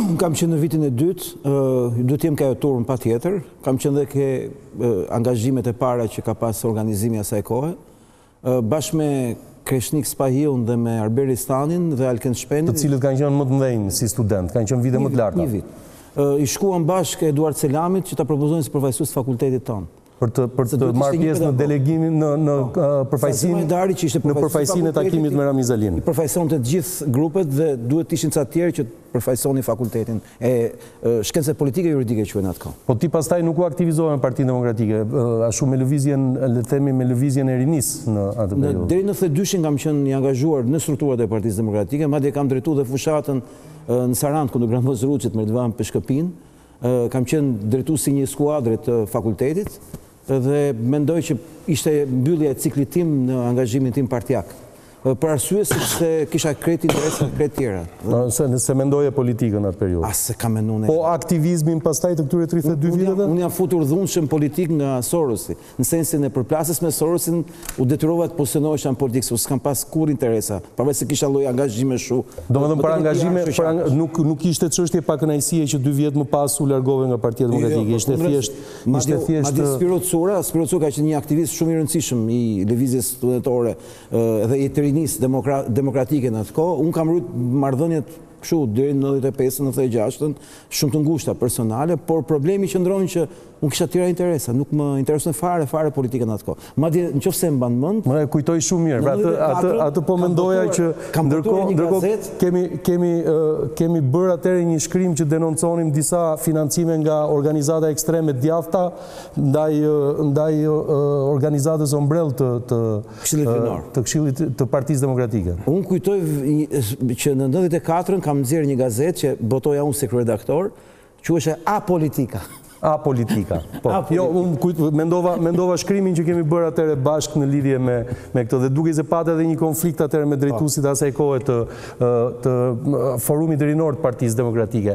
Unë kam qenë në vitin e dytë, duhet të jem ka ajo turmë patjetër, kam qenë dhe ke angazhimet e para që ka pas organizimi asaj kohe, bashkë me Kreshnik Spahiun dhe me Arben Ristanin dhe Alken Shpenin. Të cilët kanë qenë më të mëdhenjë si student, kanë qenë vite më të larta. Një vit, një vit. I shkuam bashkë Eduard Selamit që ta propozonim si përfaqësues të fakultetit tonë. për të për të marrë pjesë në delegimin në në po. përfaqësinë e që ishte në përfaqësinë e takimit me Ramiz Alinë. Përfaqësonte të gjithë grupet dhe duhet të ishin ca të tjerë që përfaqësonin fakultetin e shkencave politike e juridike që quhej në atë kohë. Po ti pastaj nuk u aktivizove në Partinë Demokratike, ashtu me lëvizjen, le të themi me lëvizjen e rinisë në atë periudhë. Deri në 92-shin kam qenë i angazhuar në strukturat e Partisë Demokratike, madje kam drejtuar dhe fushatën në Sarandë kundër Gramoz Ruçit me Ridvan Peshkëpinë, Kam qenë drejtues i një skuadre të fakultetit dhe mendoj që ishte mbyllja e ciklit tim në angazhimin tim partiak. Për arsye se kisha krejt interesa krejt tjera. Po, s'e mendoje politikën atë periudhë. As s'e kam menduar. Po aktivizimin pastaj të këtyre 32 viteve? Unë jam futur dhunshëm në politikë nga Sorosi. Në sensin e përplasjes me Sorosin, u detyrova të pozicionohesha në politikë, s'kam pas kurrë interesa, pavarësisht se kisha lloj angazhimesh. Domethënë për angazhime, nuk nuk ishte çështje pakënaqësie që dy vjet më pas u largove nga Partia Demokratike, ishte thjesht, ishte thjesht. Madje Spiro Cura, Spiro Cura ka qenë një aktivist shumë i rëndësishëm i Lëvizjes Studentore dhe i rinisë demokratike në atë kohë. Unë kam ruajt marrëdhënie kështu deri në nëntëdhjetë e pesën, nëntëdhjetë e gjashtën, shumë të ngushta personale, por problemi qëndron që Unë kisha të tjera interesa, nuk më interesonte fare, fare politika në atë kohë. Madje, në qoftë se e mban mend... E kujtoj shumë mirë, pra atë, atë, atë po mendoja që ndërkohë, ndërkohë kemi, kemi, kemi bërë atëherë një shkrim që denonconim disa financime nga organizata ekstreme djathta, ndaj, ndaj organizatës ombrellë të, të, të, këshillit, të Partisë Demokratike. Unë kujtoj që në 94-ën kam nxjerrë një gazetë që botoja unë si kryeredaktor, Quheshte A Politika. A Politika. Po. A jo, politika. mendova, mendova shkrimin që kemi bërë atëherë bashkë në lidhje me, me këto. Dhe dukej se pate edhe një konflikt atëherë me drejtuesit po. e asaj kohe të, të forumit rinor të Partisë Demokratike.